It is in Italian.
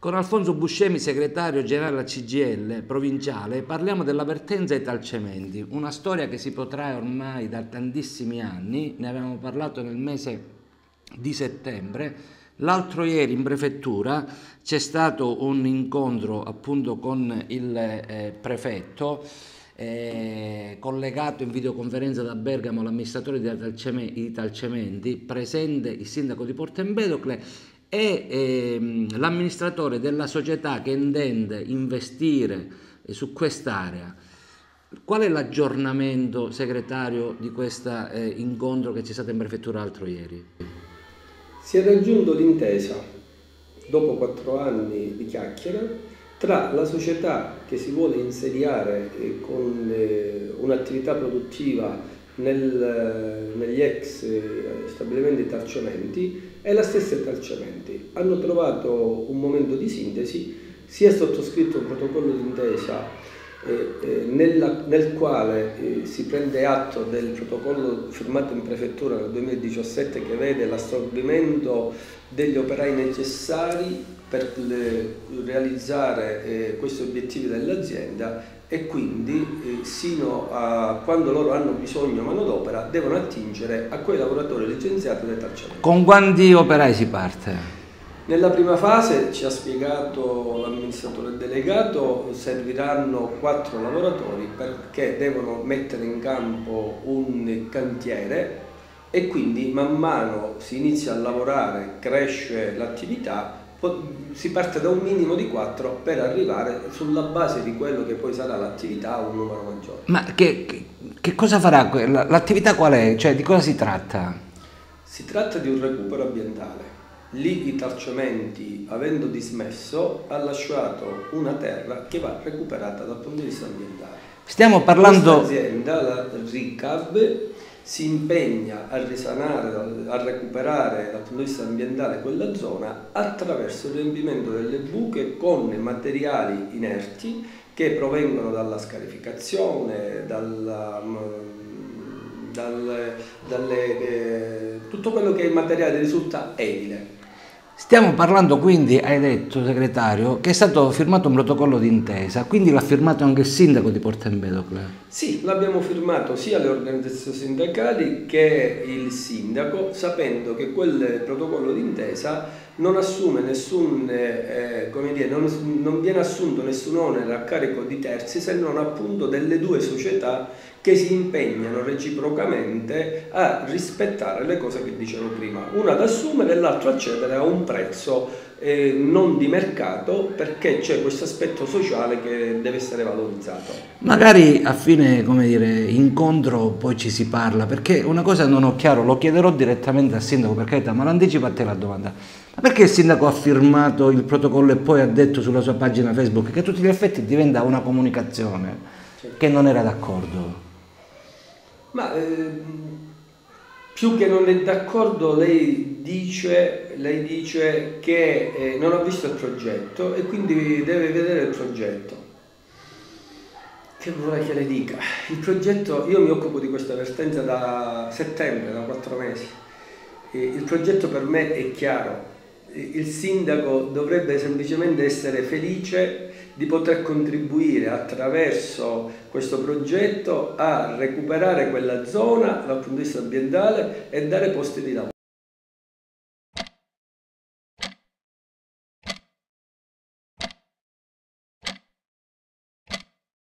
Con Alfonso Buscemi, segretario generale della CGL provinciale, parliamo della vertenza ai talcementi, una storia che si protrae ormai da tantissimi anni, ne avevamo parlato nel mese di settembre. L'altro ieri in prefettura c'è stato un incontro appunto con il eh, prefetto eh, collegato in videoconferenza da Bergamo l'amministratore di Talcementi, presente il sindaco di Porto Empedocle è ehm, l'amministratore della società che intende investire eh, su quest'area. Qual è l'aggiornamento, segretario, di questo eh, incontro che c'è stato in prefettura l'altro ieri? Si è raggiunto l'intesa, dopo quattro anni di chiacchiere, tra la società che si vuole insediare eh, con eh, un'attività produttiva nel, negli ex eh, stabilimenti tarciamenti e la stessa tarciamenti. Hanno trovato un momento di sintesi, si è sottoscritto un protocollo d'intesa eh, eh, nella, nel quale eh, si prende atto del protocollo firmato in prefettura nel 2017 che vede l'assorbimento degli operai necessari per le, realizzare eh, questi obiettivi dell'azienda e quindi eh, sino a quando loro hanno bisogno manodopera devono attingere a quei lavoratori licenziati del tracciamento. Con quanti operai si parte? Nella prima fase ci ha spiegato l'amministratore delegato serviranno quattro lavoratori perché devono mettere in campo un cantiere e quindi man mano si inizia a lavorare, cresce l'attività si parte da un minimo di 4 per arrivare sulla base di quello che poi sarà l'attività a un numero maggiore. Ma che, che, che cosa farà? L'attività qual è? Cioè di cosa si tratta? Si tratta di un recupero ambientale. Lì i tarciamenti, avendo dismesso, ha lasciato una terra che va recuperata dal punto di vista ambientale. Stiamo parlando... Questa azienda, la RICAB, si impegna a risanare, a recuperare dal punto di vista ambientale quella zona attraverso il riempimento delle buche con materiali inerti che provengono dalla scarificazione, dalla, mm, dalle, dalle, eh, tutto quello che è materiale risulta edile. Stiamo parlando quindi, hai detto segretario, che è stato firmato un protocollo d'intesa, quindi l'ha firmato anche il sindaco di Porto Empedocle? Sì, l'abbiamo firmato sia le organizzazioni sindacali che il sindaco, sapendo che quel protocollo d'intesa non assume nessun, eh, come dire, non, non viene assunto nessun onere a carico di terzi se non appunto delle due società che si impegnano reciprocamente a rispettare le cose che dicevo prima, una ad assumere e l'altra accedere a un prezzo eh, non di mercato perché c'è questo aspetto sociale che deve essere valorizzato. Magari a fine come dire, incontro poi ci si parla perché una cosa non ho chiaro, lo chiederò direttamente al sindaco per carità, ma lo anticipa a te la domanda. Perché il sindaco ha firmato il protocollo e poi ha detto sulla sua pagina Facebook che a tutti gli effetti diventa una comunicazione che non era d'accordo? Ma eh, più che non è d'accordo lei dice, lei dice che eh, non ha visto il progetto e quindi deve vedere il progetto. Che vuole che le dica? Il progetto, io mi occupo di questa vertenza da settembre, da quattro mesi. Il progetto per me è chiaro, il sindaco dovrebbe semplicemente essere felice di poter contribuire attraverso questo progetto a recuperare quella zona dal punto di vista ambientale e dare posti di lavoro.